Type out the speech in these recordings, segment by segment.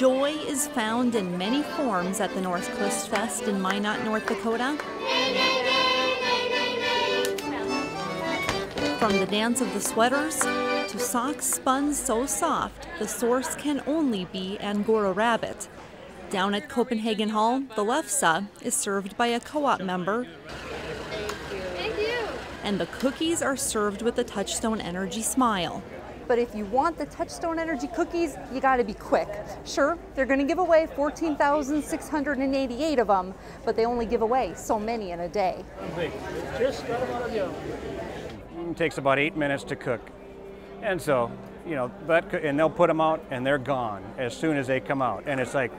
Joy is found in many forms at the North Coast Fest in Minot, North Dakota. From the dance of the sweaters to socks spun so soft the source can only be Angora rabbit. Down at Copenhagen Hall, the lefse is served by a co-op member. Thank you. And the cookies are served with the Touchstone Energy smile. But if you want the Touchstone Energy cookies, you got to be quick. Sure, they're going to give away 14,688 of them, but they only give away so many in a day. It takes about eight minutes to cook. And so, you know, that, and they'll put them out and they're gone as soon as they come out. And it's like,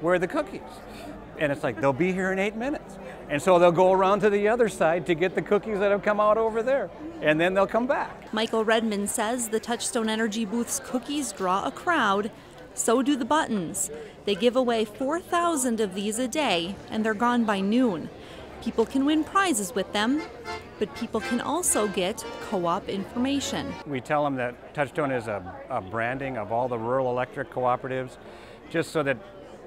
where are the cookies? And it's like, they'll be here in eight minutes. And so they'll go around to the other side to get the cookies that have come out over there. And then they'll come back. Michael Riedman says the Touchstone Energy booth's cookies draw a crowd. So do the buttons. They give away 4,000 of these a day, and they're gone by noon. People can win prizes with them, but people can also get co op information. We tell them that Touchstone is a, a branding of all the rural electric cooperatives, just so that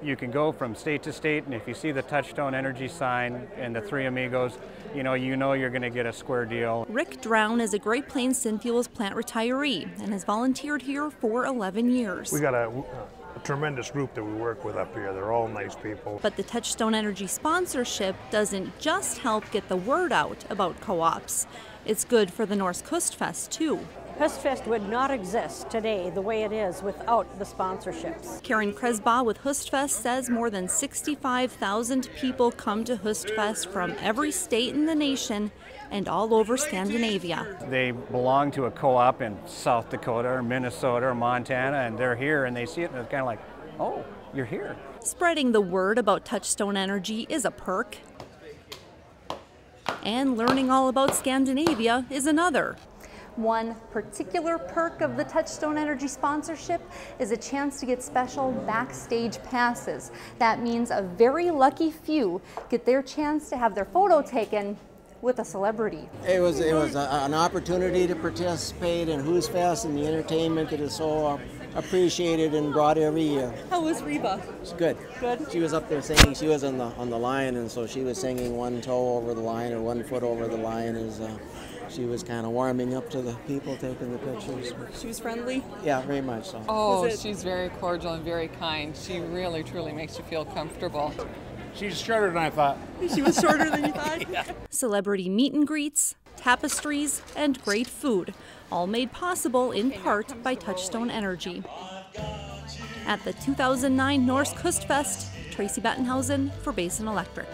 you can go from state to state, and if you see the Touchstone Energy sign and the Three Amigos, you know you know you're going to get a square deal. Rick Drown is a Great Plains Synfuels plant retiree and has volunteered here for 11 years. We got a, a tremendous group that we work with up here. They're all nice people. But the Touchstone Energy sponsorship doesn't just help get the word out about co-ops. It's good for the Norsk Hostfest too. Hostfest would not exist today the way it is without the sponsorships. Karen Kresbaugh with Hostfest says more than 65,000 people come to Hostfest from every state in the nation and all over Scandinavia. They belong to a co-op in South Dakota or Minnesota or Montana and they're here and they see it and it's kind of like, oh, you're here. Spreading the word about Touchstone Energy is a perk. And learning all about Scandinavia is another. One particular perk of the Touchstone Energy sponsorship is a chance to get special backstage passes. That means a very lucky few get their chance to have their photo taken with a celebrity. It was it was a, an opportunity to participate in Hostfest and the entertainment that is so uh, appreciated and brought every year. How was Reba? It's good. Good. She was up there singing. She was on the on the line, and so she was singing one toe over the line or one foot over the line as uh, she was kind of warming up to the people taking the pictures. She was friendly? Yeah, very much so. Oh, she's very cordial and very kind. She really, truly makes you feel comfortable. She's shorter than I thought. She was shorter than you thought? yeah. Celebrity meet and greets, tapestries, and great food, all made possible in part by Touchstone Energy. At the 2009 Norsk Hostfest, Tracy Bettenhausen for Basin Electric.